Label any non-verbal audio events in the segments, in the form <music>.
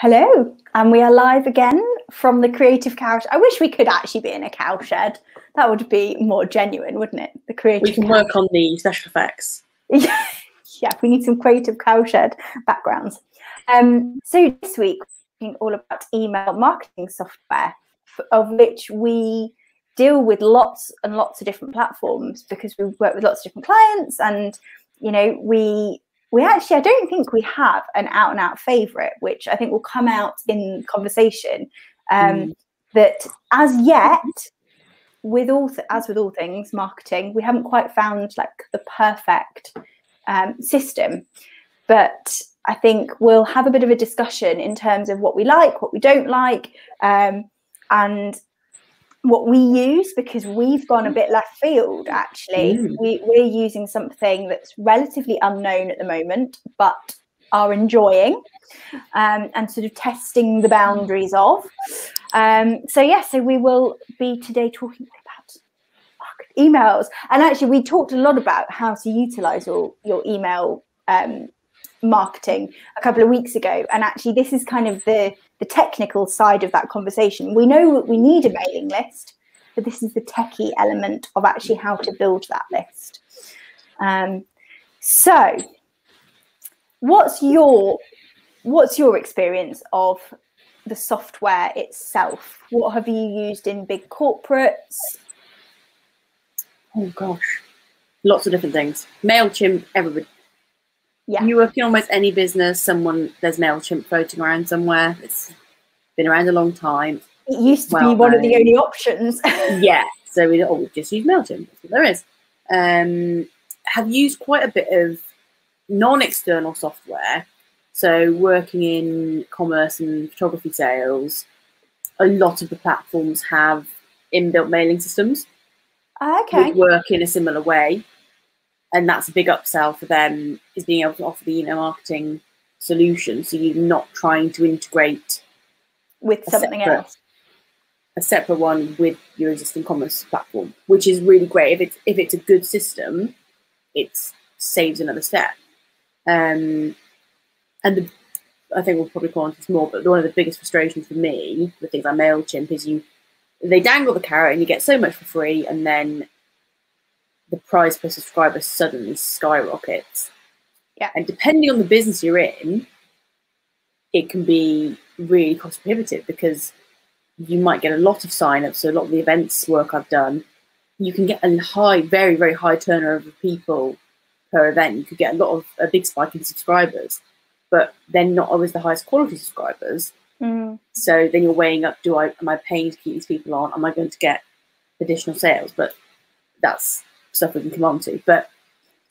Hello, and we are live again from the Creative Cow. I wish we could actually be in a cowshed. That would be more genuine, wouldn't it? The creative. We can cow- work on the special effects. yeah, <laughs> yeah, we need some creative cowshed backgrounds. Um, so this week, we're talking all about email marketing software, of which we deal with lots and lots of different platforms because we work with lots of different clients, and you know, we we actually I don't think we have an out and out favorite, which I think will come out in conversation. Um, Mm. That as yet, with all th- as with all things marketing, we haven't quite found like the perfect um, system. But I think we'll have a bit of a discussion in terms of what we like, what we don't like, um, and what we use because we've gone a bit left field actually. Mm. We, we're using something that's relatively unknown at the moment, but are enjoying um, and sort of testing the boundaries of. Um, so, yeah, so we will be today talking about emails. And actually, we talked a lot about how to utilize your, your email um, marketing a couple of weeks ago. And actually, this is kind of the, the technical side of that conversation. We know we need a mailing list, but this is the techie element of actually how to build that list. Um, so, what's your what's your experience of the software itself? What have you used in big corporates? Oh gosh, lots of different things. Mailchimp, everybody. Yeah. You work in almost any business, someone there's Mailchimp floating around somewhere. It's been around a long time. It used to Well be one of the only options. <laughs> yeah, so we oh, just use Mailchimp. That's what there is. Um, have used quite a bit of non-external software. So working in commerce and photography sales, a lot of the platforms have inbuilt mailing systems. okay. would work in a similar way. And that's a big upsell for them is being able to offer the email marketing solution. So you're not trying to integrate With something separate- else. a separate one with your existing commerce platform, which is really great. If it's if it's a good system, it saves another step. Um, and the, I think we'll probably go on to this more, but one of the biggest frustrations for me with things like Mailchimp is you they dangle the carrot and you get so much for free, and then the price per subscriber suddenly skyrockets. Yeah. And depending on the business you're in, it can be really cost prohibitive because you might get a lot of sign-ups. So a lot of the events work I've done, you can get a high, very, very high turnover of people per event. You could get a lot of a big spike in subscribers, but they're not always the highest quality subscribers. Mm, So then you're weighing up: Do I am I paying to keep these people on? Am I going to get additional sales? But that's stuff we can come on to. But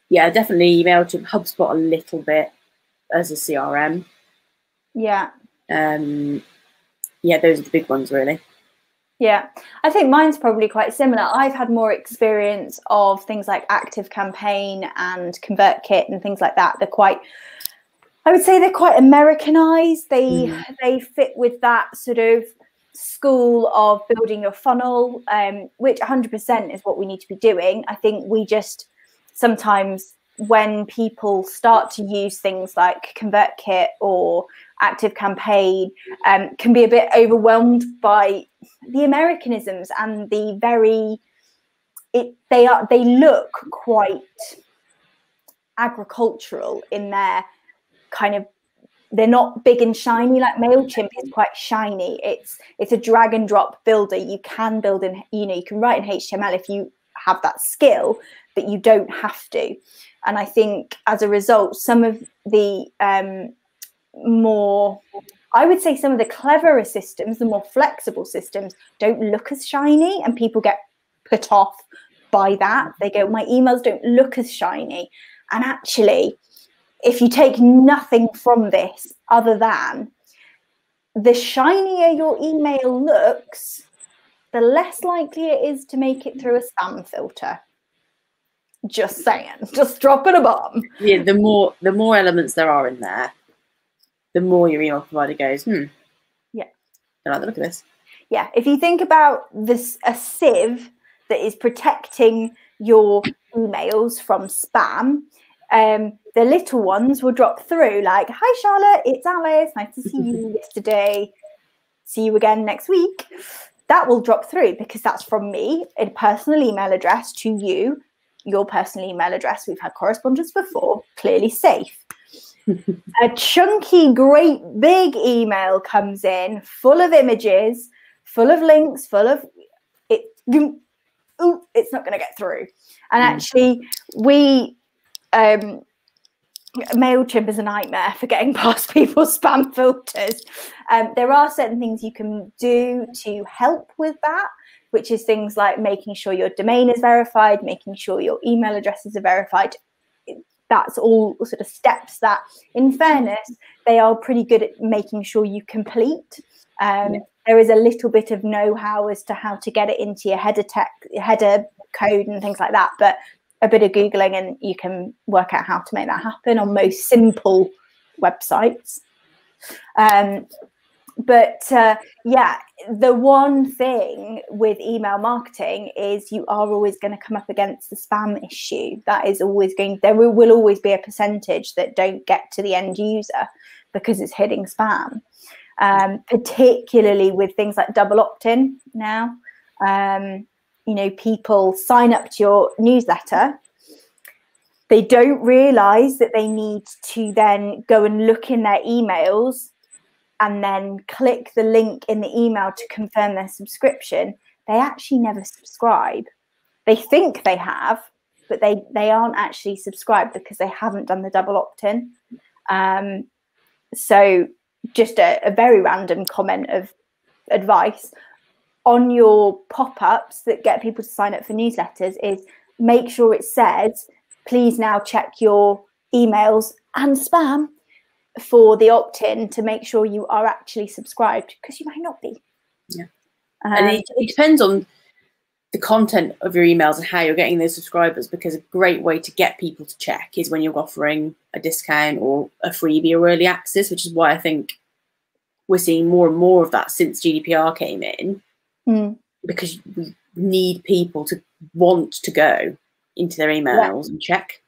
yeah, definitely Mailchimp, HubSpot a little bit as a CRM. yeah. Um, yeah, those are the big ones really. Yeah, I think mine's probably quite similar. I've had more experience of things like Active Campaign and ConvertKit and things like that. They're quite, I would say, they're quite Americanized. They Mm. they fit with that sort of school of building your funnel, um, which 100% is what we need to be doing. I think we just sometimes when people start to use things like ConvertKit or Active Campaign, um, can be a bit overwhelmed by the Americanisms and the very it they are they look quite agricultural in their kind of they're not big and shiny like Mailchimp is quite shiny. It's it's a drag and drop builder. You can build in you know you can write in HTML if you have that skill, but you don't have to. And I think as a result, some of the um, more I would say some of the cleverer systems, the more flexible systems, don't look as shiny, and people get put off by that. They go, My emails don't look as shiny. And actually, if you take nothing from this other than the shinier your email looks, the less likely it is to make it through a spam filter. Just saying, <laughs> just dropping a bomb. Yeah, the more the more elements there are in there, the more your email provider goes, hmm. Yeah. I like the look of this. yeah if you think about this a sieve that is protecting your emails from spam um, the little ones will drop through like, "Hi Charlotte, it's Alice. Nice to see you <laughs> yesterday. See you again next week." That will drop through because that's from me, a personal email address to you, your personal email address. We've had correspondence before, clearly safe. <laughs> a chunky, great big email comes in full of images, full of links, full of it. Ooh, it's not going to get through. And mm. actually, we um, MailChimp is a nightmare for getting <laughs> past people's spam filters. Um, there are certain things you can do to help with that, which is things like making sure your domain is verified, making sure your email addresses are verified. That's all sort of steps that, in fairness, they are pretty good at making sure you complete. Um, yeah. There is a little bit of know-how as to how to get it into your header tech, header code and things like that, but a bit of googling and you can work out how to make that happen on most simple websites. Um, but uh, yeah the one thing with email marketing is you are always going to come up against the spam issue. That is always going there will, always be a percentage that don't get to the end user because it's hitting spam. Um, particularly with things like double opt-in now. Um, you know people sign up to your newsletter they don't realize that they need to then go and look in their emails and then click the link in the email to confirm their subscription. They actually never subscribe. They think they have but they they aren't actually subscribed because they haven't done the double opt-in. Um, so just a, a very random comment of advice on your pop-ups that get people to sign up for newsletters is make sure it says please now check your emails and spam for the opt-in to make sure you are actually subscribed because you might not be. Yeah. Um, and it, it depends on the content of your emails and how you're getting those subscribers because a great way to get people to check is when you're offering a discount or a freebie or early access which is why i think we're seeing more and more of that since gdpr came in mm. because we need people to want to go into their emails yeah. and check.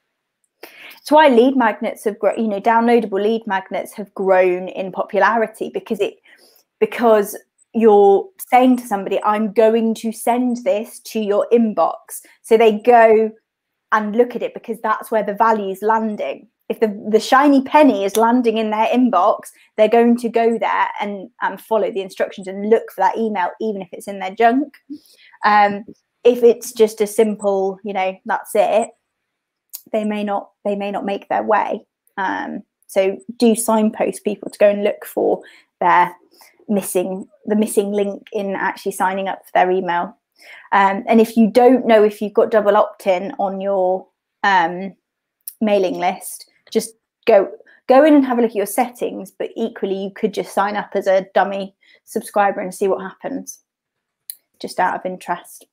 It's why lead magnets have grown, you know, downloadable lead magnets have grown in popularity because it because you're saying to somebody, I'm going to send this to your inbox. So they go and look at it because that's where the value is landing if the, the shiny penny is landing in their inbox, they're going to go there and, and follow the instructions and look for that email, even if it's in their junk. Um, if it's just a simple, you know, that's it, they may not they may not make their way. Um, so do signpost people to go and look for their missing the missing link in actually signing up for their email. Um, and if you don't know if you've got double opt-in on your um, mailing list, just go go in and have a look at your settings but equally you could just sign up as a dummy subscriber and see what happens. Just out of interest.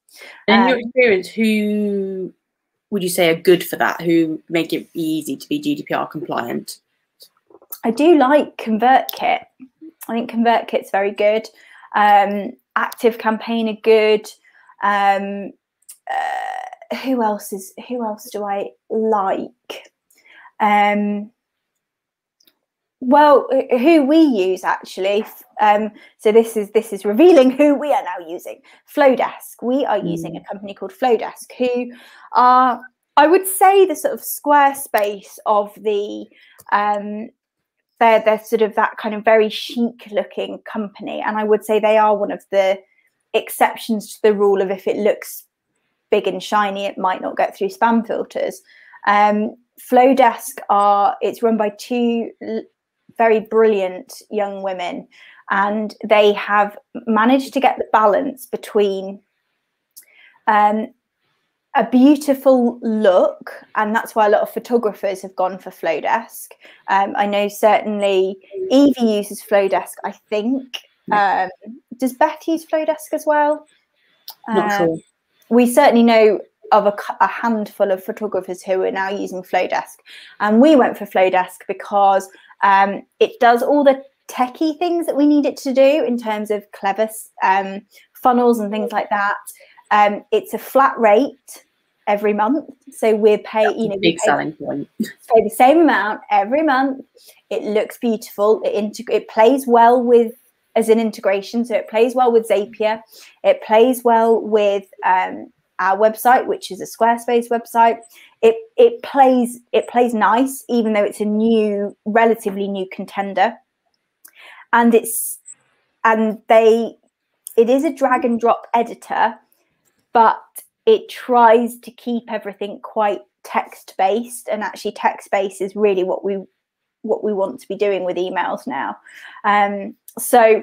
In um, your experience who would you say are good for that? Who make it easy to be gdpr compliant? I do like convertkit. I think convertkit's very good. Um, active campaign are good. Um, uh, who else is who else do i like um, well, who we use actually. Um, so this is this is revealing who we are now using. Flodesk. We are using a company called Flodesk, who are I would say the sort of Squarespace of the um, they're they're sort of that kind of very chic looking company, and I would say they are one of the exceptions to the rule of if it looks big and shiny, it might not get through spam filters. Um, Flodesk are it's run by two very brilliant young women, and they have managed to get the balance between um, a beautiful look, and that's why a lot of photographers have gone for Flodesk. Um, I know certainly Evie uses Flodesk. I think um, does Beth use Flodesk as well? Not um, sure. We certainly know of a, a, handful of photographers who are now using Flodesk. And we went for Flodesk because um, it does all the techie things that we need it to do in terms of clever um, funnels and things like that. Um, it's a flat rate. every month. So we're paying, you know, big pay, selling point. pay the same amount every month. It looks beautiful. It integ- it plays well with as an integration. So it plays well with Zapier. It plays well with um, our website, which is a Squarespace website. It it plays it plays nice, even though it's a new, relatively new contender. And it's and they it is a drag and drop editor, but it tries to keep everything quite text based and actually text based is really what we what we want to be doing with emails now um, so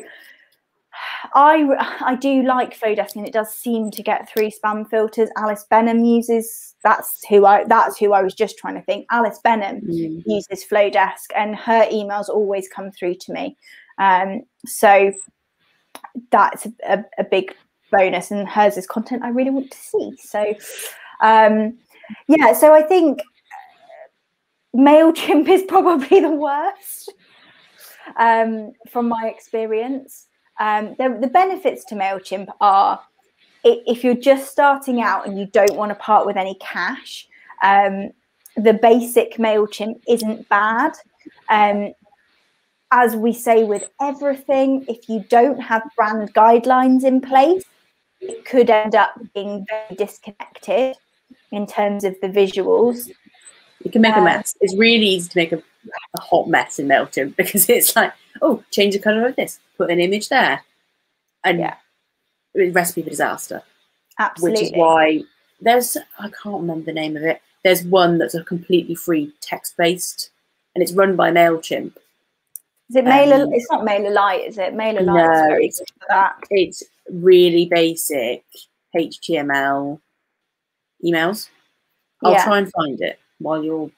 I I do like Flodesk and it does seem to get through spam filters. Alice Benham uses that's who I that's who I was just trying to think. Alice Benham mm. uses Flodesk and her emails always come through to me. Um, so that's a, a, big bonus and hers is content I really want to see. So um, yeah, so I think MailChimp <laughs> is probably the worst um, from my experience. Um, the, the benefits to MailChimp are if you're just starting out and you don't want to part with any cash, um, the basic MailChimp isn't bad. Um, as we say with everything, if you don't have brand guidelines in place, it could end up being very disconnected in terms of the visuals. You can make a mess. It's really easy to make a, a hot mess in MailChimp <laughs> because it's like, oh, change the color of this, put an image there. And yeah, recipe for disaster. Absolutely. Which is why there's, I can't remember the name of it. There's one that's a completely free text based and it's run by MailChimp. Is it Mailer? Um, it's not MailerLite, is it? MailerLite no, it's, it's really basic HTML emails. I'll yeah. try and find it while you're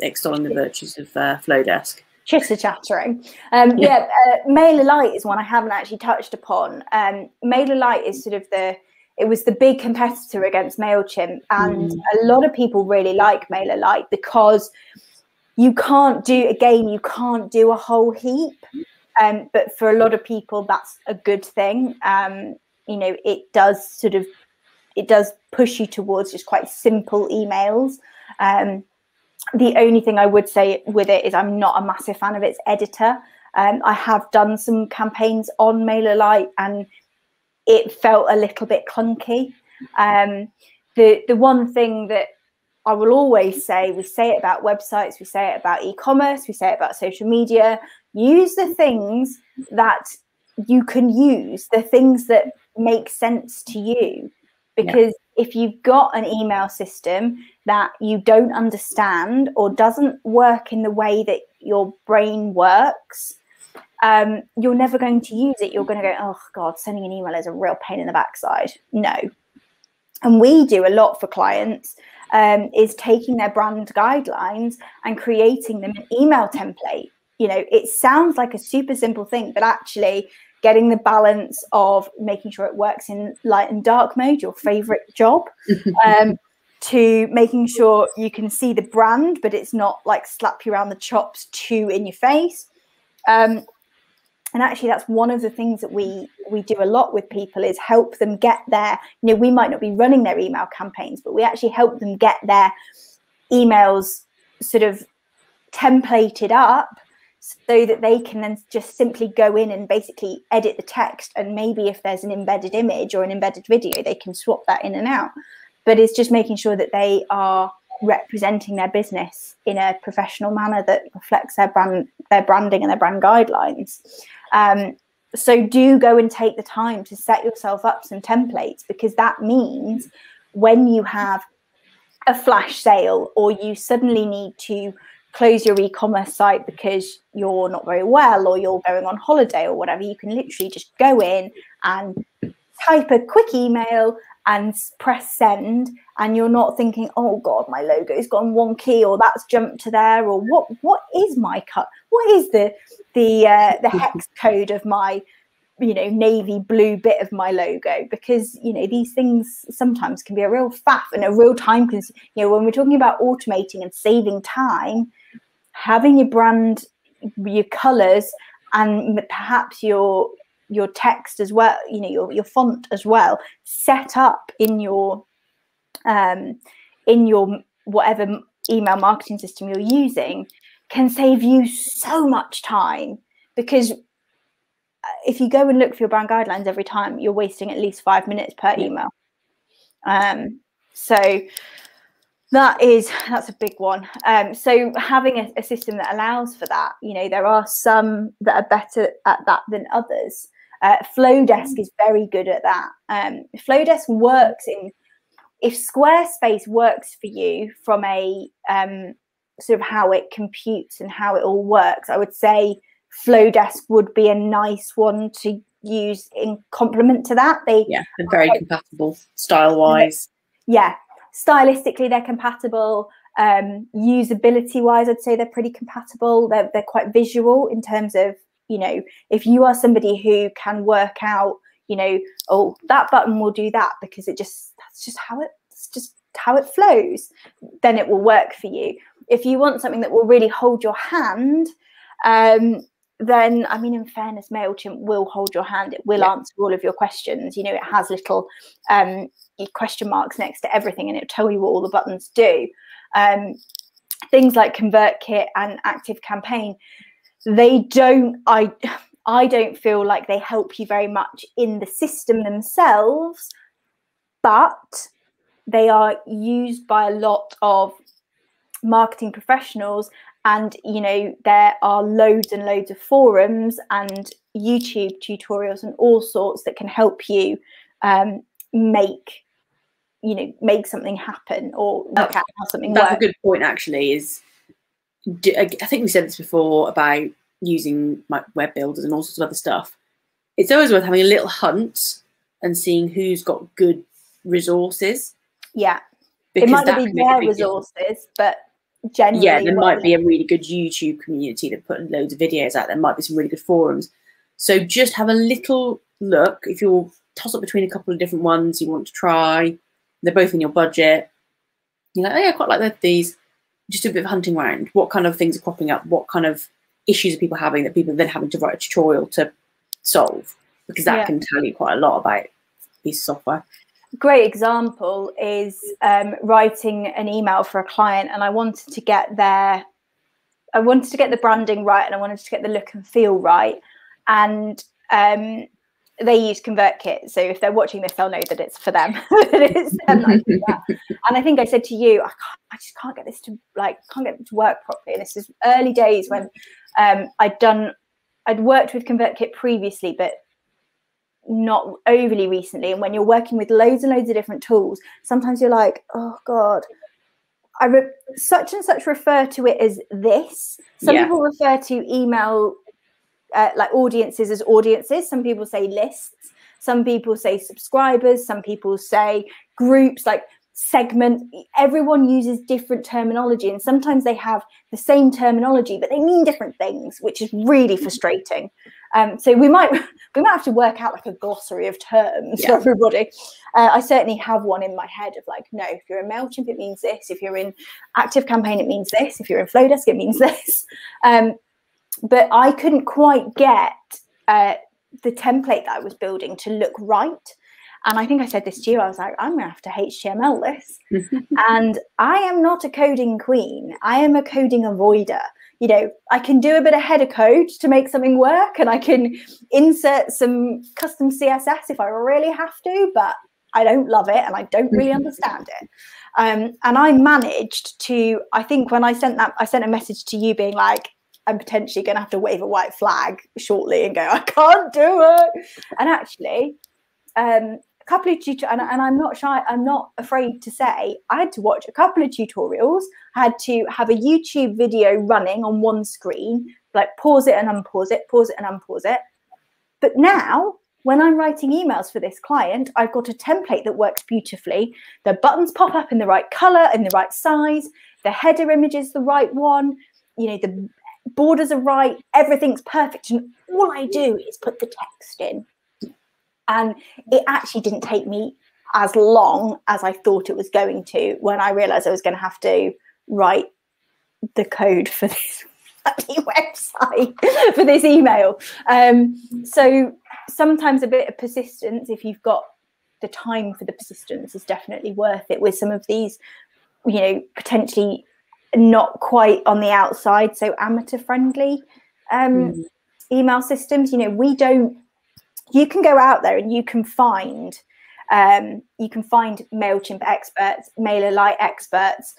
extolling the virtues of uh, Flodesk. Chitter chattering. Um, yeah, yeah uh, MailerLite is one I haven't actually touched upon. Um, MailerLite is sort of the it was the big competitor against Mailchimp, and mm. a lot of people really like MailerLite because you can't do again you can't do a whole heap, um, but for a lot of people that's a good thing. Um, you know, it does sort of it does push you towards just quite simple emails. Um, the only thing I would say with it is I'm not a massive fan of its editor. Um, I have done some campaigns on MailerLite and it felt a little bit clunky. Um, the the one thing that I will always say, we say it about websites, we say it about e-commerce, we say it about social media. Use the things that you can use, the things that make sense to you because yeah. if you've got an email system that you don't understand or doesn't work in the way that your brain works um, you're never going to use it. You're going to go oh god sending an email is a real pain in the backside. No. And we do a lot for clients um, is taking their brand guidelines and creating them an email template. You know it sounds like a super simple thing but actually getting the balance of making sure it works in light and dark mode, your favorite job, <laughs> um, to making sure you can see the brand, but it's not like slap you around the chops too in your face. Um, and actually, that's one of the things that we we do a lot with people is help them get there. You know, we might not be running their email campaigns, but we actually help them get their emails sort of templated up so that they can then just simply go in and basically edit the text and maybe if there's an embedded image or an embedded video they can swap that in and out but it's just making sure that they are representing their business in a professional manner that reflects their brand their branding and their brand guidelines. Um, so do go and take the time to set yourself up some templates because that means when you have a flash sale or you suddenly need to close your e-commerce site because you're not very well or you're going on holiday or whatever you can literally just go in and type a quick email and press send and you're not thinking oh god my logo's gone wonky or that's jumped to there or what what is my cut what is the the uh, the hex <laughs> code of my you know navy blue bit of my logo? Because you know these things sometimes can be a real faff and a real time because you know when we're talking about automating and saving time having your brand, your colors, and perhaps your your text as well, you know, your, your font as well, set up in your um, in your whatever email marketing system you're using can save you so much time because uh, if you go and look for your brand guidelines every time, you're wasting at least five minutes per email. Um, so that is that's a big one. Um, so having a, a, system that allows for that, you know, there are some that are better at that than others. Uh, Flodesk is very good at that. Um, Flodesk works in if Squarespace works for you from a um, sort of how it computes and how it all works, I would say Flodesk would be a nice one to use in complement to that. They yeah, they're very compatible style wise. Yeah, stylistically they're compatible. Um, usability wise, I'd say they're pretty compatible. They're they're quite visual in terms of you know if you are somebody who can work out you know oh that button will do that because it just that's just how it's just how it flows then it will work for you if you want something that will really hold your hand um, then I mean, in fairness, Mailchimp will hold your hand. It will yeah. answer all of your questions. You know, it has little um, question marks next to everything, and it'll tell you what all the buttons do. Um, things like ConvertKit and Active Campaign, they don't. I I don't feel like they help you very much in the system themselves, but they are used by a lot of marketing professionals and you know there are loads and loads of forums and youtube tutorials and all sorts that can help you um, make you know make something happen or look at how something that's works. a good point actually is i think we said this before about using like web builders and all sorts of other stuff it's always worth having a little hunt and seeing who's got good resources yeah Because it might not be their resources but generally. Yeah, there might be a really good YouTube community that put loads of videos out. There might be some really good forums. So just have a little look. If you're toss up between a couple of different ones you want to try, they're both in your budget. You're like, oh yeah, I quite like these. Just a bit of hunting around. What kind of things are cropping up? What kind of issues are people having that people are then having to write a tutorial to solve? Because that yeah. can tell you quite a lot about piece of software great example is um, writing an email for a client and I wanted to get their I wanted to get the branding right and I wanted to get the look and feel right. And um, they use ConvertKit. So if they're watching this, they'll know that it's for them. <laughs> it's them and I think I said to you, I, I, just can't get this to like can't get it to work properly. And this is early days when um, I'd done I'd worked with ConvertKit previously, but not overly recently and when you're working with loads and loads of different tools sometimes you're like oh god i re- such and such refer to it as this some yeah. people refer to email uh, like audiences as audiences. Some people say lists some people say subscribers some people say groups like segment. Everyone uses different terminology and sometimes they have the same terminology but they mean different things which is really frustrating. Um, so we might <laughs> we might have to work out like a glossary of terms yeah. for everybody. Uh, i certainly have one in my head of like no if you're in mailchimp it means this. If you're in active campaign it means this. If you're in flodesk it means <laughs> this. Um, but i couldn't quite get uh, the template that i was building to look right and I think I said this to you. I was like, I'm going to have to HTML this. <laughs> and I am not a coding queen. I am a coding avoider. You know, I can do a bit of header code to make something work and I can insert some custom CSS if I really have to, but I don't love it and I don't really understand it. Um, and I managed to, I think when I sent that, I sent a message to you being like, I'm potentially going to have to wave a white flag shortly and go, I can't do it. And actually, um, couple of tutorials, and, and, I'm not shy, I'm not afraid to say, I had to watch a couple of tutorials, I had to have a YouTube video running on one screen, like pause it and unpause it, pause it and unpause it. But now, when I'm writing emails for this client, I've got a template that works beautifully. The buttons pop up in the right color, in the right size, the header image is the right one, you know, the borders are right, everything's perfect. And all I do is put the text in. And it actually didn't take me as long as I thought it was going to when I realized I was going to have to write the code for this <laughs> website <laughs> for this email. Um, so sometimes a bit of persistence if you've got the time for the persistence is definitely worth it with some of these, you know, potentially not quite on the outside, so amateur friendly um, mm. email systems. You know, we don't. You can go out there and you can find um, you can find Mailchimp experts, MailerLite experts,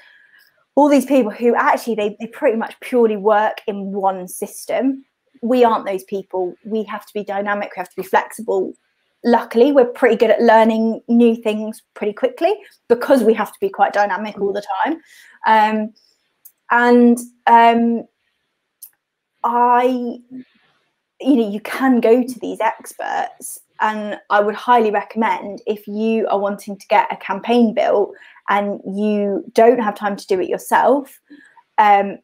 all these people who actually they, they pretty much purely work in one system. We aren't those people. We have to be dynamic. We have to be flexible. Luckily, we're pretty good at learning new things pretty quickly because we have to be quite dynamic all the time. Um, and um, I, you know, you can go to these experts, and I would highly recommend if you are wanting to get a campaign built and you don't have time to do it yourself. Um,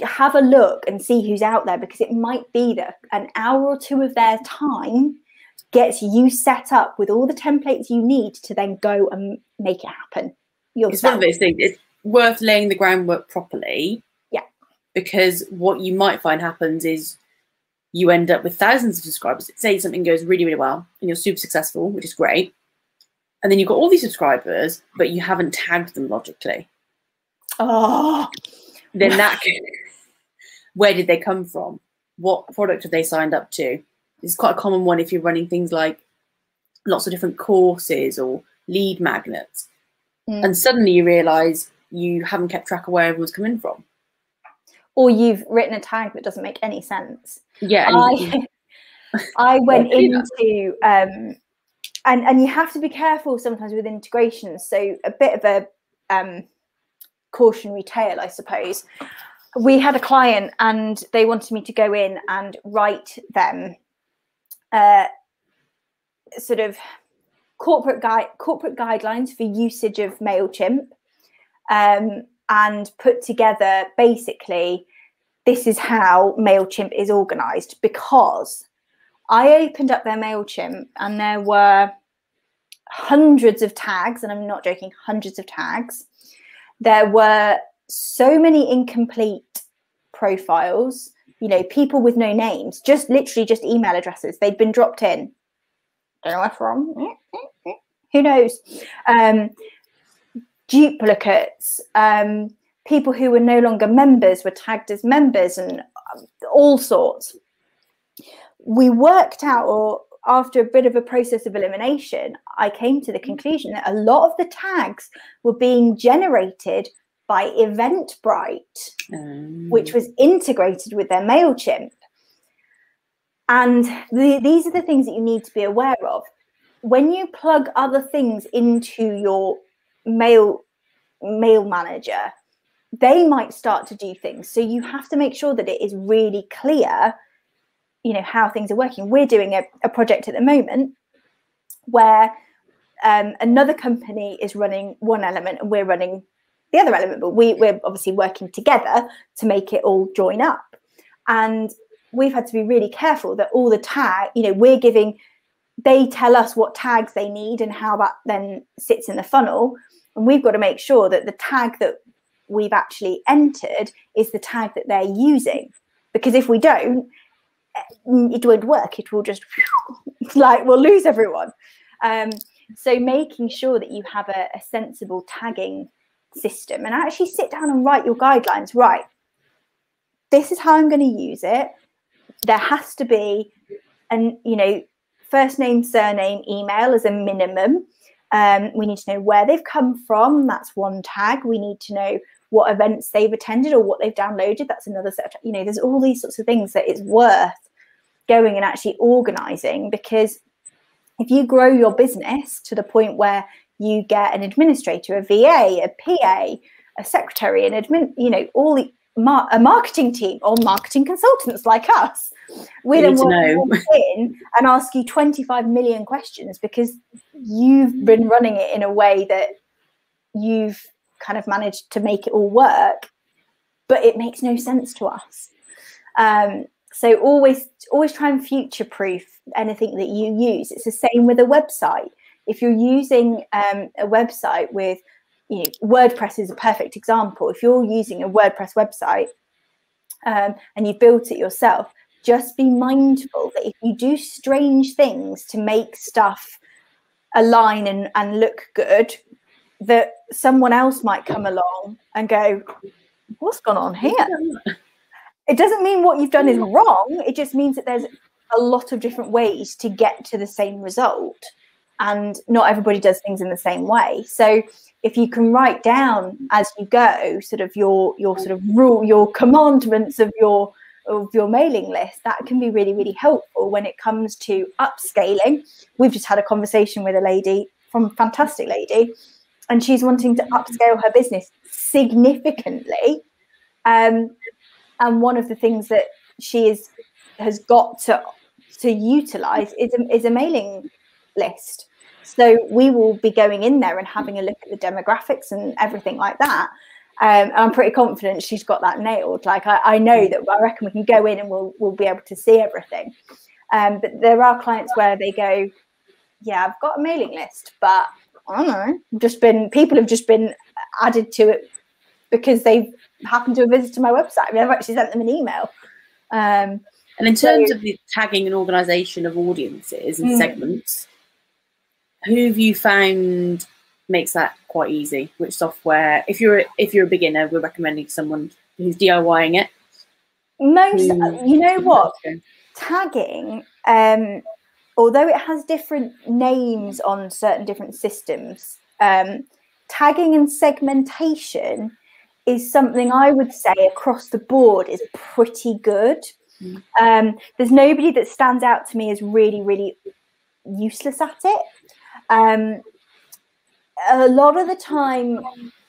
have a look and see who's out there because it might be that an hour or two of their time gets you set up with all the templates you need to then go and make it happen. Yourself. It's one of those things. It's worth laying the groundwork properly. Yeah. Because what you might find happens is you end up with thousands of subscribers. Say something goes really, really well and you're super successful, which is great. And then you've got all these subscribers, but you haven't tagged them logically. Oh. Then that where did they come from? What product have they signed up to? It's quite a common one if you're running things like lots of different courses or lead magnets. Mm. And suddenly you realize you haven't kept track of where everyone's coming from. Or you've written a tag that doesn't make any sense. Yeah. I, <laughs> <laughs> I went into um, and and you have to be careful sometimes with integrations. So a bit of a um, cautionary tale, I suppose. We had a client and they wanted me to go in and write them uh, sort of corporate guide corporate guidelines for usage of Mailchimp um, and put together basically this is how Mailchimp is organized because I opened up their Mailchimp and there were hundreds of tags and I'm not joking hundreds of tags. There were so many incomplete profiles you know people with no names just literally just email addresses they'd been dropped in. Don't know where from. Who knows? Um, duplicates, um, people who were no longer members were tagged as members, and um, all sorts. We worked out, or after a bit of a process of elimination, I came to the conclusion that a lot of the tags were being generated by Eventbrite, um. which was integrated with their MailChimp. And the, these are the things that you need to be aware of when you plug other things into your mail mail manager they might start to do things. So you have to make sure that it is really clear you know how things are working. We're doing a, a project at the moment where um, another company is running one element and we're running the other element but we, we're obviously working together to make it all join up. And we've had to be really careful that all the tag you know we're giving they tell us what tags they need and how that then sits in the funnel. And we've got to make sure that the tag that we've actually entered is the tag that they're using. Because if we don't, eh, it won't work. It will just <laughs> like we'll lose everyone. Um, so making sure that you have a, a sensible tagging system and actually sit down and write your guidelines. Right, this is how I'm going to use it. There has to be, and you know, first name, surname, email as a minimum. Um, we need to know where they've come from. That's one tag. We need to know what events they've attended or what they've downloaded. That's another set. Of, you know, there's all these sorts of things that it's worth going and actually organizing because if you grow your business to the point where you get an administrator, a VA, a PA, a secretary, an admin, you know, all the a marketing team or marketing consultants like us. We then walk in and ask you 25 million questions because you've been running it in a way that you've kind of managed to make it all work, but it makes no sense to us. Um, so always, always try and future-proof anything that you use. It's the same with a website. If you're using um, a website with you know, WordPress is a perfect example. If you're using a WordPress website um, and you built it yourself, just be mindful that if you do strange things to make stuff align and, and look good, that someone else might come along and go, What's gone on here? It doesn't mean what you've done is wrong. It just means that there's a lot of different ways to get to the same result. And not everybody does things in the same way. So if you can write down as you go sort of your your sort of rule your commandments of your of your mailing list that can be really really helpful when it comes to upscaling. We've just had a conversation with a lady from a fantastic lady and she's wanting to upscale her business significantly. Um, and one of the things that she is has got to to utilize is a, is a mailing list. So we will be going in there and having a look at the demographics and everything like that. Um, and I'm pretty confident she's got that nailed. Like I, I, know that I reckon we can go in and we'll we'll be able to see everything. Um, but there are clients where they go, yeah, I've got a mailing list, but I don't know, just been people have just been added to it because they've happened to have visited my website. I mean, I've actually sent them an email. Um, and in terms so, of the tagging and organisation of audiences and mm, segments, who have you found makes that quite easy? Which software? If you're if you're a beginner, we're recommending someone who's DIYing it. Most, you know what, tagging. Um, although it has different names on certain different systems, um, tagging and segmentation is something I would say across the board is pretty good. Mm. Um, there's nobody that stands out to me as really, really useless at it. Um, a lot of the time,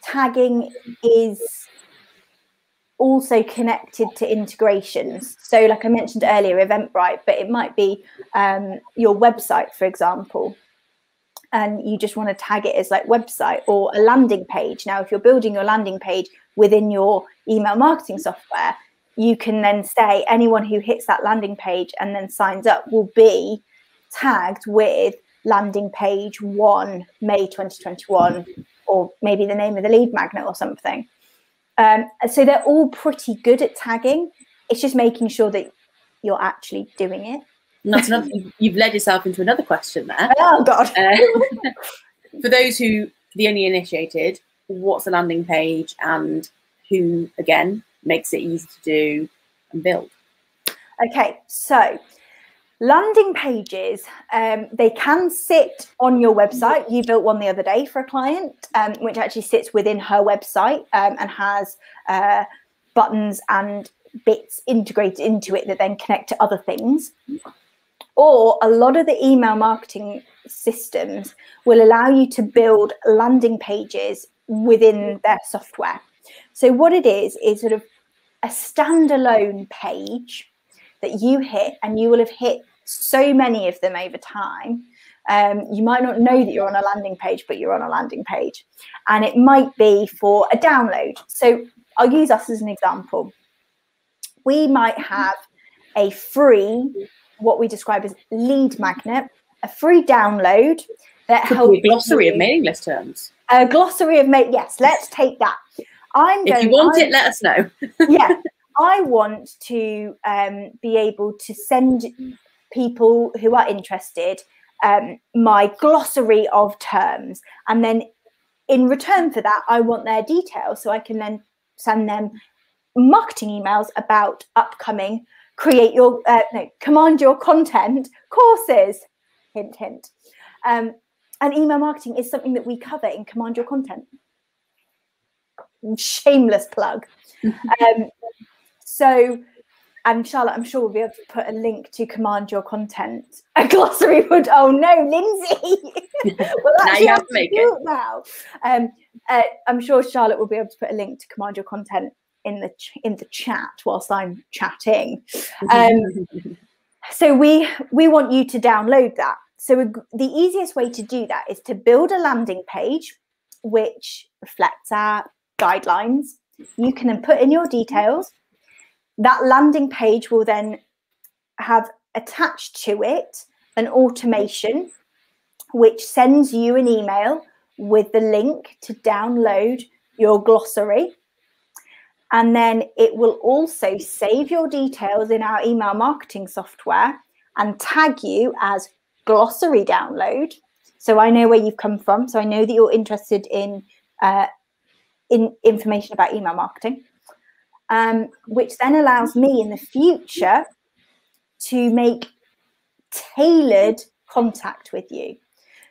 tagging is also connected to integrations. So, like I mentioned earlier, Eventbrite, but it might be um, your website, for example, and you just want to tag it as like website or a landing page. Now, if you're building your landing page within your email marketing software, you can then say anyone who hits that landing page and then signs up will be tagged with landing page one, May 2021, or maybe the name of the lead magnet or something. Um, so they're all pretty good at tagging. It's just making sure that you're actually doing it. Not enough. You've led yourself into another question there. <laughs> Oh God! Uh, <laughs> for those who the only initiated, what's a landing page, and who again makes it easy to do and build? Okay, so Landing pages, um, they can sit on your website. You built one the other day for a client, um, which actually sits within her website um, and has uh, buttons and bits integrated into it that then connect to other things. Or a lot of the email marketing systems will allow you to build landing pages within their software. So, what it is, is sort of a standalone page that you hit, and you will have hit so many of them over time. Um, you might not know that you're on a landing page, but you're on a landing page. And it might be for a download. So I'll use us as an example. We might have a free, what we describe as lead magnet, a free download that Could helps. a glossary you, of mailing list terms. A glossary of mail. Yes, let's take that. I'm. If you want I'm, it, let us know. yeah, <laughs> I want to um, be able to send people who are interested um, my glossary of terms. And then in return for that, I want their details so I can then send them marketing emails about upcoming create your uh, no command your content courses. Hint hint. Um, and email marketing is something that we cover in command your content. Shameless plug. <laughs> Um, so and Charlotte, I'm sure we'll be able to put a link to command your content. <laughs> A glossary would. Oh no, Lindsay. <laughs> well, now you have to make it now. Um, uh, I'm sure Charlotte will be able to put a link to command your content in the ch- in the chat whilst I'm chatting. Um, <laughs> so we we want you to download that. So the easiest way to do that is to build a landing page which reflects our guidelines. You can then put in your details that landing page will then have attached to it an automation which sends you an email with the link to download your glossary. And then it will also save your details in our email marketing software and tag you as glossary download. So I know where you've come from. So I know that you're interested in uh, in information about email marketing, um, which then allows me in the future to make tailored contact with you.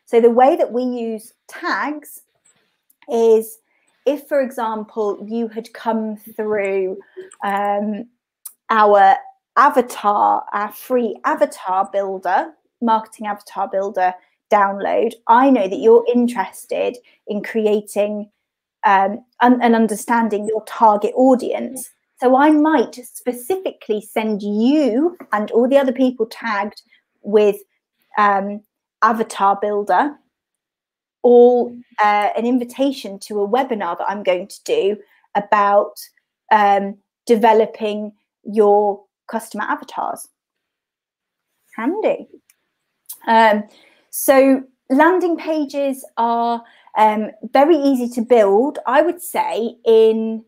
So the way that we use tags is if, for example, you had come through um, our avatar, our free avatar builder, marketing avatar builder download, I know that you're interested in creating um, and, and understanding your target audience. So I might specifically send you and all the other people tagged with um, Avatar Builder all uh, an invitation to a webinar that I'm going to do about um, developing your customer avatars. Handy. Um, so landing pages are um, very easy to build. I would say in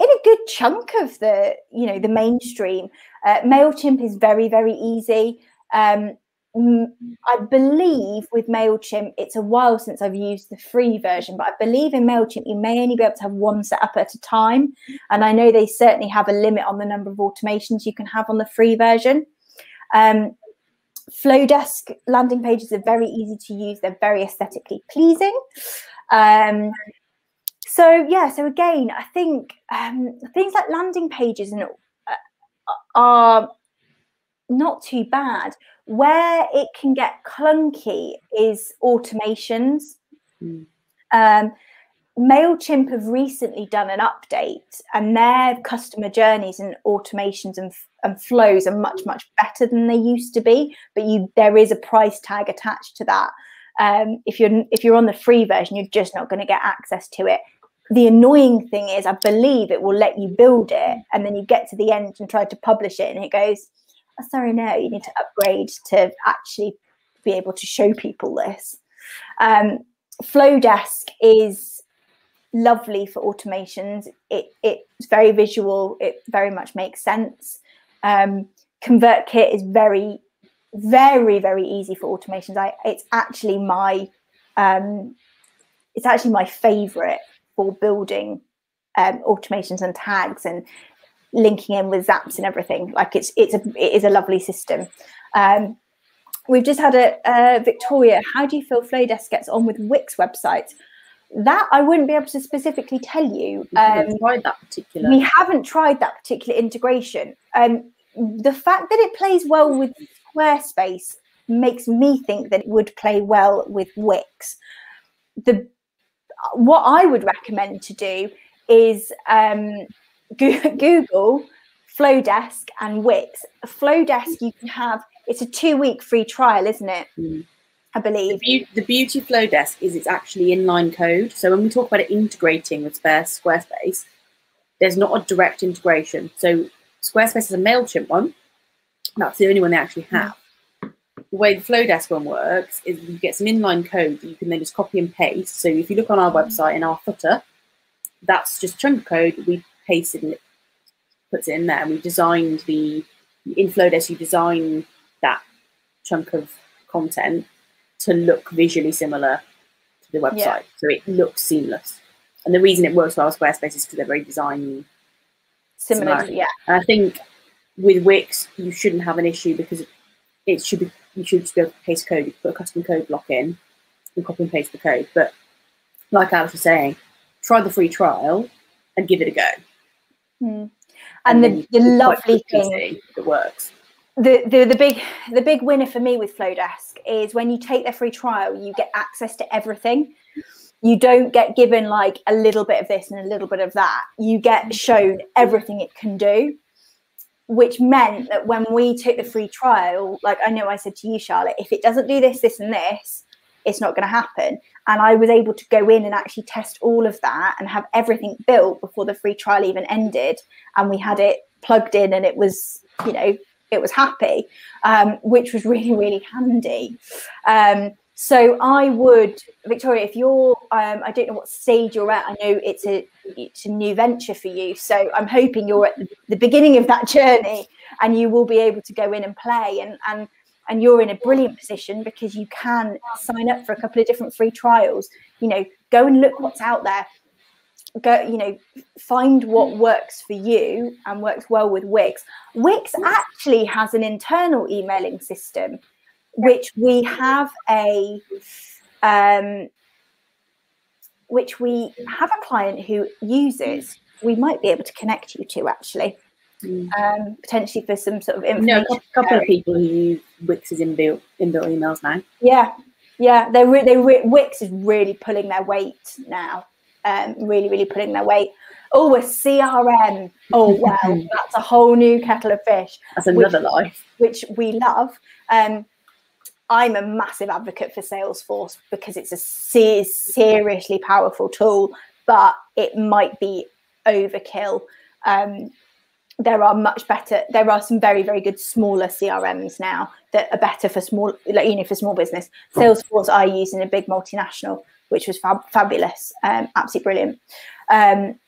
in a good chunk of the you know the mainstream. Uh, Mailchimp is very very easy. Um, I believe with MailChimp, it's a while since I've used the free version, but I believe in MailChimp, you may only be able to have one set up at a time. And I know they certainly have a limit on the number of automations you can have on the free version. Um, Flodesk landing pages are very easy to use, they're very aesthetically pleasing. Um, so, yeah, so again, I think um, things like landing pages and, uh, are not too bad where it can get clunky is automations. Mm. Um, MailChimp have recently done an update and their customer journeys and automations and, and flows are much, much better than they used to be. But you there is a price tag attached to that. Um, if you're if you're on the free version, you're just not going to get access to it. The annoying thing is, I believe it will let you build it, and then you get to the end and try to publish it, and it goes, oh, sorry, no, you need to upgrade to actually be able to show people this. Um, Flodesk is lovely for automations. It, it's very visual. It very much makes sense. Um, ConvertKit is very, very, very easy for automations. I, it's actually my, um, it's actually my favorite for building um, automations and tags and linking in with Zaps and everything. Like it's it's a it is a lovely system. Um, we've just had a, a Victoria. How do you feel Flodesk gets on with Wix websites? That I wouldn't be able to specifically tell you. Um, tried that particular. We haven't tried that particular integration. Um, the fact that it plays well with Squarespace makes me think that it would play well with Wix. The what I would recommend to do is um, <laughs> Google, Flodesk, and Wix. Flodesk, you can have it's a two week free trial, isn't it? Mm. I believe. The, be- the beauty of Flodesk is it's actually inline code. So when we talk about it integrating with Squarespace, there's not a direct integration. So Squarespace is a MailChimp one. That's the only one they actually have. The way the Flodesk one works is you get some inline code that you can then just copy and paste. So if you look on our mm-hmm. website in our footer, that's just chunk of code we pasted and it puts it in there. And we designed the in Flodesk, you design that chunk of content to look visually similar to the website. Yeah. So it looks seamless. And the reason it works well with Squarespace is because they're very design similar. similar. Yeah. And I think with Wix, you shouldn't have an issue because it should be you should just be able to paste code. You put a custom code block in and copy and paste the code. But like Alice was saying, try the free trial and give it a go. Mm. And, and, the, the lovely thing that works. The, the big the big winner for me with Flodesk is when you take their free trial, you get access to everything. You don't get given like a little bit of this and a little bit of that. You get shown everything it can do, which meant that when we took the free trial, like I know I said to you, Charlotte, if it doesn't do this, this, and this, it's not going to happen. And I was able to go in and actually test all of that and have everything built before the free trial even ended. And we had it plugged in and it was, you know, it was happy, um, which was really, really handy. Um, so I would, Victoria, if you're, um, I don't know what stage you're at. I know it's a it's a new venture for you. So I'm hoping you're at the beginning of that <laughs> journey, and you will be able to go in and play. And and and you're in a brilliant position because you can sign up for a couple of different free trials you know go and look what's out there go you know find what works for you and works well with wix. Wix actually has an internal emailing system which we have a um, which we have a client who uses. We might be able to connect you to actually um, potentially for some sort of information. No, a couple of people who use Wix's inbuilt inbuilt emails now. Yeah, yeah, they re- they re- Wix is really pulling their weight now. Um, really, really putting their weight. Oh, a CRM. Oh, <laughs> wow, that's a whole new kettle of fish. That's another which, life. Which we love. Um, I'm a massive advocate for Salesforce because it's a seriously powerful tool, but it might be overkill. Um, there are much better. There are some very, very good smaller CRMs now that are better for small, like you know, for small business. Salesforce I use in a big multinational, which was fab- fabulous, um, absolutely brilliant. Um,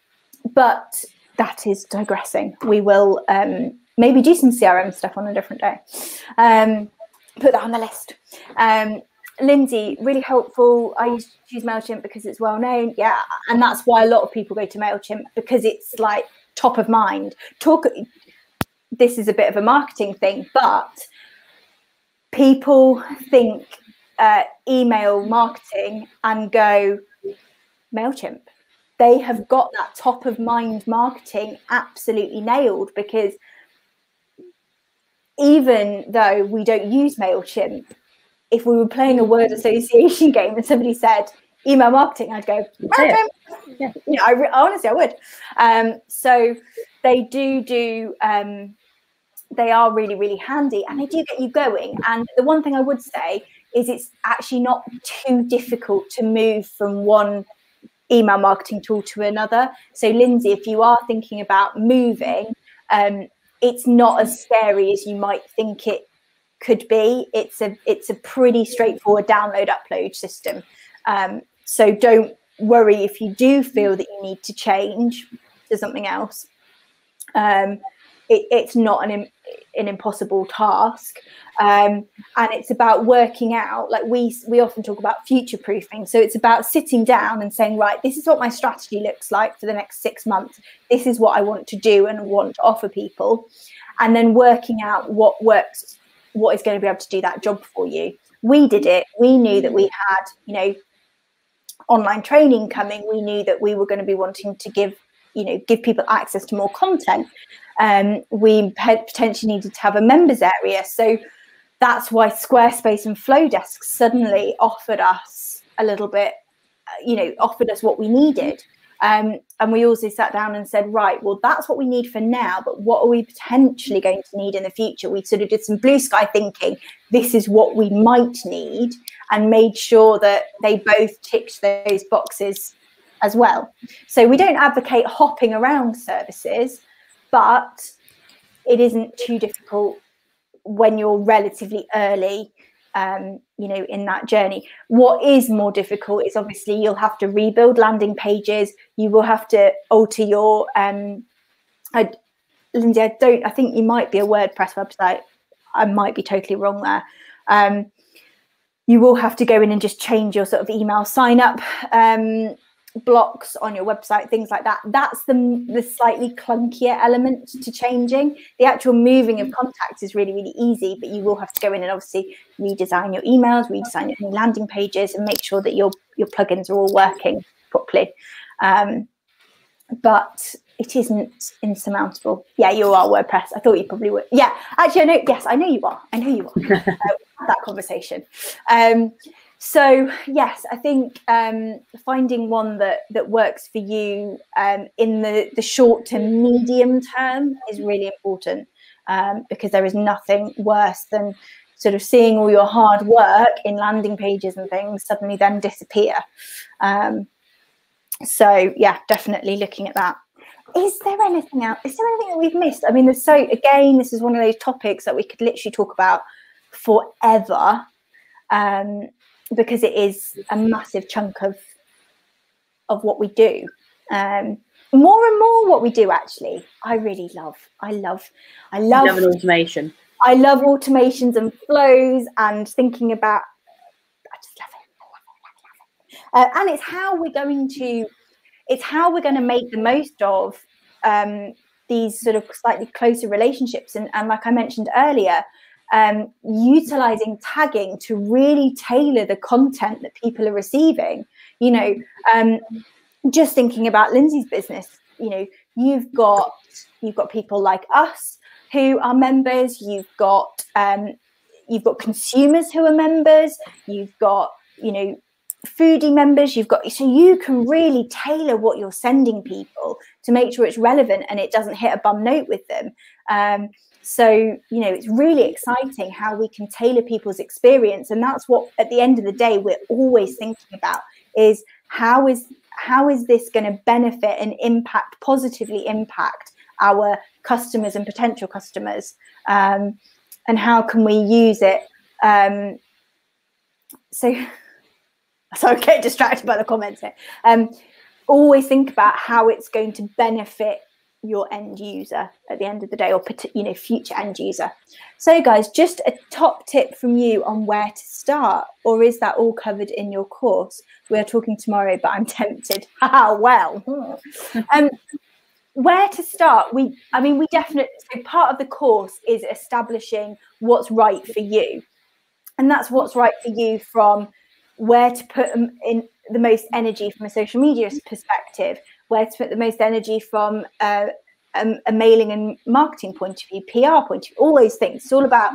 but that is digressing. We will um, maybe do some CRM stuff on a different day. Um, put that on the list. Um, Lindsay, really helpful. I use, use MailChimp because it's well known. Yeah. And that's why a lot of people go to MailChimp because it's like top of mind. Talk, this is a bit of a marketing thing, but people think uh, email marketing and go MailChimp. They have got that top of mind marketing absolutely nailed because even though we don't use MailChimp, if we were playing a word association <laughs> game and somebody said email marketing, I'd go, yeah. yeah. I re- honestly, I would. Um, so they do do, um, they are really, really handy and they do get you going. And the one thing I would say is it's actually not too difficult to move from one email marketing tool to another. So, Lindsay, if you are thinking about moving, um, it's not as scary as you might think it could be. It's a it's a pretty straightforward download upload system. Um, so don't worry if you do feel that you need to change to something else. Um, it, it's not an an impossible task, um, and it's about working out. Like we we often talk about future proofing, so it's about sitting down and saying, right, this is what my strategy looks like for the next six months. This is what I want to do and want to offer people, and then working out what works, what is going to be able to do that job for you. We did it. We knew that we had, you know, online training coming. We knew that we were going to be wanting to give you know give people access to more content um, we potentially needed to have a members area. So that's why Squarespace and Flodesk suddenly offered us a little bit, uh, you know, offered us what we needed. Um, and we also sat down and said, right, well, that's what we need for now, but what are we potentially going to need in the future? We sort of did some blue sky thinking, this is what we might need, and made sure that they both ticked those boxes as well. So we don't advocate hopping around services, but it isn't too difficult when you're relatively early um, you know in that journey. What is more difficult is obviously you'll have to rebuild landing pages. You will have to alter your um I, lindsay i don't i think you might be a wordpress website. I might be totally wrong there. Um you will have to go in and just change your sort of email sign up um blocks on your website things like that that's the the slightly clunkier element to changing. The actual moving of contacts is really really easy but you will have to go in and obviously redesign your emails redesign your landing pages and make sure that your your plugins are all working properly. Um, but it isn't insurmountable. Yeah you are wordpress. I thought you probably would yeah actually i know yes i know you are. I know you are. <laughs> Uh, that conversation. Um, so yes, I think um, finding one that that works for you um, in the the short to medium term is really important um, because there is nothing worse than sort of seeing all your hard work in landing pages and things suddenly then disappear. Um, so yeah, definitely looking at that. Is there anything else? Is there anything that we've missed? I mean, there's so again, this is one of those topics that we could literally talk about forever. Um, because it is a massive chunk of of what we do. Um, more and more what we do actually i really love i love i love, love automation I love automations and flows and thinking about. I just love it. Uh, and it's how we're going to. It's how we're going to make the most of um, these sort of slightly closer relationships. And, and like I mentioned earlier, um, utilizing tagging to really tailor the content that people are receiving. You know, um, just thinking about Lindsay's business, you know, you've got you've got people like us who are members. You've got um, you've got consumers who are members. You've got you know foodie members. You've got so you can really tailor what you're sending people to make sure it's relevant and it doesn't hit a bum note with them. Um, so you know it's really exciting how we can tailor people's experience, and that's what at the end of the day we're always thinking about is how is how is this going to benefit and impact positively impact our customers and potential customers? Um, and how can we use it? Um, so <laughs> so get distracted by the comments here. Um, always think about how it's going to benefit your end user at the end of the day or you know future end user. So guys just a top tip from you on where to start or is that all covered in your course? We're talking tomorrow but i'm <laughs> tempted. Ah well. <laughs> Um where to start? We i mean we definitely so part of the course is establishing what's right for you. And that's what's right for you from where to put in the most energy from a social media perspective where to put the most energy from uh, a, a, mailing and marketing point of view, PR point of view, all those things. It's all about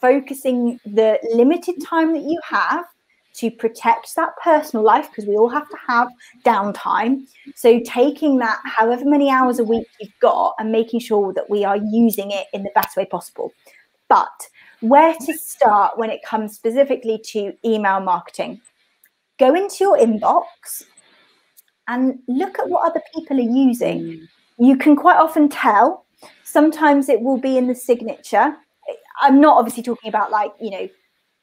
focusing the limited time that you have to protect that personal life because we all have to have downtime. So taking that however many hours a week you've got and making sure that we are using it in the best way possible. But where to start when it comes specifically to email marketing? Go into your inbox and look at what other people are using. Mm. You can quite often tell. Sometimes it will be in the signature. I'm not obviously talking about like, you know,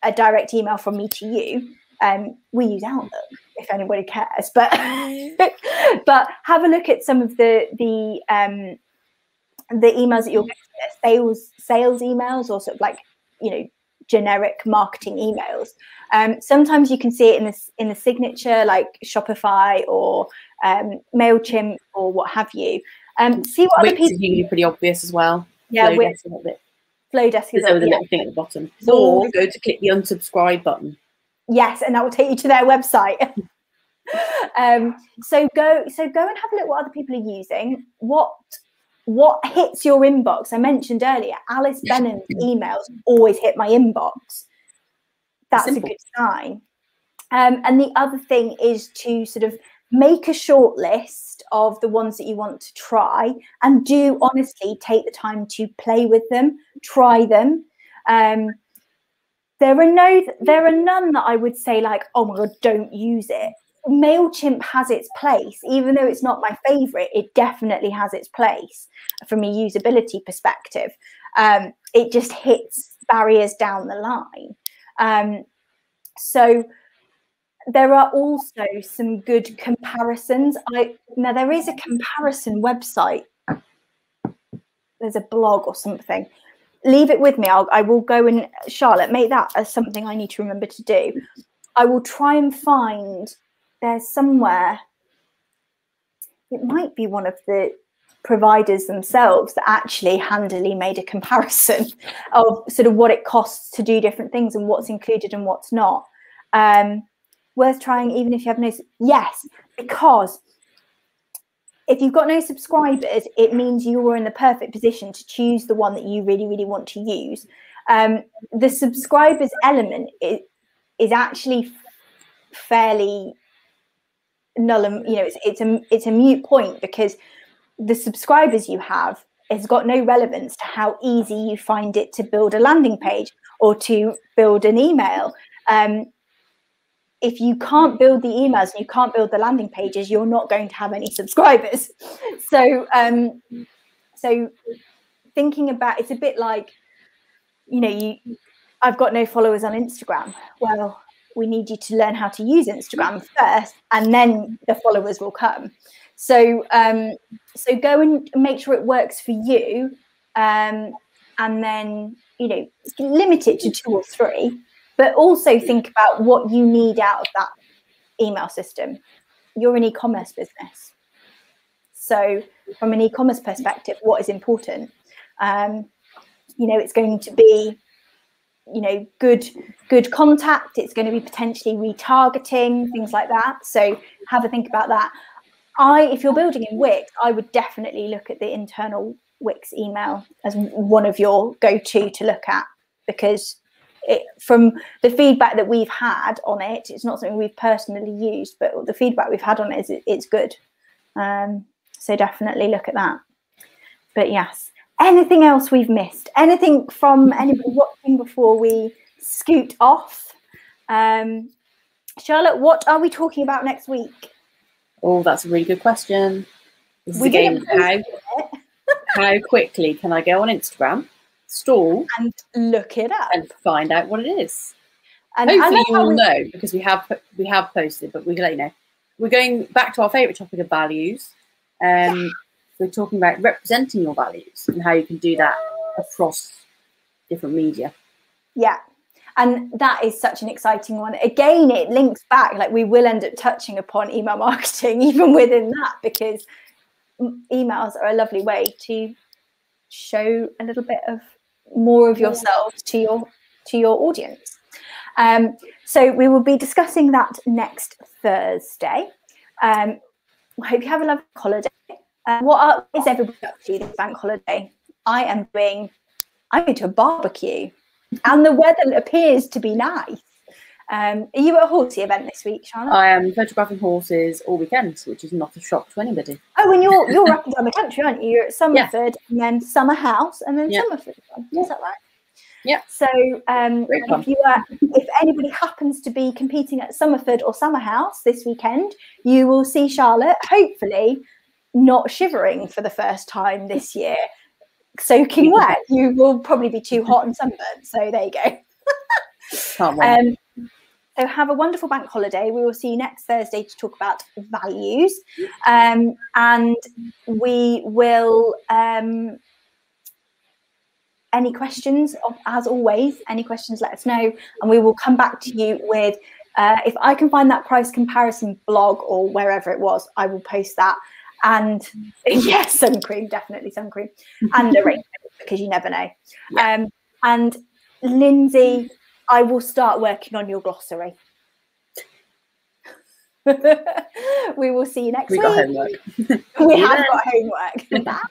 a direct email from me to you. Um, we use Outlook if anybody cares, but <laughs> but have a look at some of the the um, the emails that you're getting, sales sales emails or sort of like you know generic marketing emails. Um, sometimes you can see it in the in the signature, like Shopify or um, Mailchimp or what have you. Um, see what Wix other people. is usually pretty obvious as well. Yeah, Wix. Flodesk is there with a little thing at the bottom. Or go to click the unsubscribe button. Yes, and that will take you to their website. <laughs> um, so go, so go and have a look what other people are using. What what hits your inbox? I mentioned earlier, Alice Bennon's emails always hit my inbox. That's Simple. a good sign. Um, and the other thing is to sort of make a short list of the ones that you want to try and do honestly take the time to play with them, try them. Um, there are no, there are none that I would say like, oh my god, don't use it. MailChimp has its place, even though it's not my favorite, it definitely has its place from a usability perspective. Um, it just hits barriers down the line. Um, so there are also some good comparisons. I now there is a comparison website. There's a blog or something. Leave it with me. I'll, I will go and Charlotte make that as something I need to remember to do. I will try and find there's somewhere, it might be one of the providers themselves that actually handily made a comparison <laughs> of sort of what it costs to do different things and what's included and what's not. Um, worth trying, even if you have no. Yes, because if you've got no subscribers, it means you are in the perfect position to choose the one that you really, really want to use. Um, the subscribers element is, is actually fairly null and you know it's it's a it's a mute point because the subscribers you have has got no relevance to how easy you find it to build a landing page or to build an email. Um, if you can't build the emails and you can't build the landing pages, you're not going to have any subscribers. <laughs> So, um, so thinking about it's a bit like, you know, you I've got no followers on Instagram. Well, we need you to learn how to use Instagram first, and then the followers will come. So, um, so go and make sure it works for you. Um, and then you know limit it to two or three but also think about what you need out of that email system you're an e-commerce business so from an e-commerce perspective what is important um, you know it's going to be you know good good contact. It's going to be potentially retargeting things like that. So have a think about that. I if you're building in wix i would definitely look at the internal wix email as one of your go-to to look at because it, from the feedback that we've had on it it's not something we've personally used but the feedback we've had on it is it, it's good. Um, so definitely look at that. But yes anything else we've missed? Anything from anybody watching before we scoot off? Um, Charlotte, what are we talking about next week? Oh, that's a really good question. This is we again how, how quickly can I go on Instagram, stall, and look it up and find out what it is. And hopefully you will we... know because we have we have posted, but we let you know. We're going back to our favourite topic of values. Um, we're talking about representing your values and how you can do that across different media. Yeah. And that is such an exciting one. Again, it links back, like we will end up touching upon email <laughs> marketing even within that, because emails are a lovely way to show a little bit of more of yourself to your to your audience. Um, so we will be discussing that next Thursday. Um, I hope you have a lovely holiday. Uh, what are, is everybody up to this bank holiday? I am doing, I'm going to a barbecue and the weather appears to be nice. Um, are you at a horsey event this week, Charlotte? I am photographing horses all weekend, which is not a shock to anybody. Oh, and you're you're up and down the country, aren't you? You're at <laughs> Somerford, yeah. and then Summer House and then yeah. Somerford. Is that right? Yeah. So um, if you are, if anybody happens to be competing at Somerford or Summer House this weekend, you will see Charlotte hopefully not shivering for the first time this year, soaking <laughs> wet, you will probably be too hot and sunburned. So there you go. um, so have a wonderful bank holiday. We will see you next Thursday to talk about values, um, and we will. Um, any questions, as always, any questions, let us know, and we will come back to you with. Uh, if I can find that price comparison blog or wherever it was, I will post that and <laughs> yes, sun cream, definitely sun cream, and a raincoat <laughs> because you never know. Yeah. Um, and Lindsay, I will start working on your glossary. <laughs> we will see you next we week. Got homework. we have got homework. Bye.